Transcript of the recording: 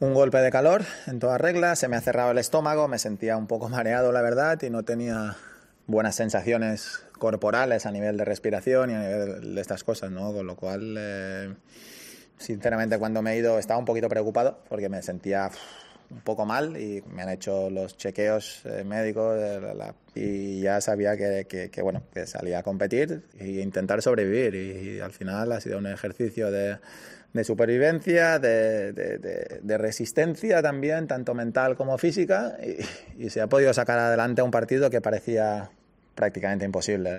Un golpe de calor en toda regla, se me ha cerrado el estómago, me sentía un poco mareado, la verdad, y no tenía buenas sensaciones corporales a nivel de respiración y a nivel de estas cosas, ¿no? Con lo cual, eh, sinceramente, cuando me he ido estaba un poquito preocupado porque me sentía un poco mal y me han hecho los chequeos eh, médicos y ya sabía que, que, bueno, que salía a competir e intentar sobrevivir y al final ha sido un ejercicio de de supervivencia, de, de, de, resistencia también, tanto mental como física, y, y se ha podido sacar adelante un partido que parecía prácticamente imposible.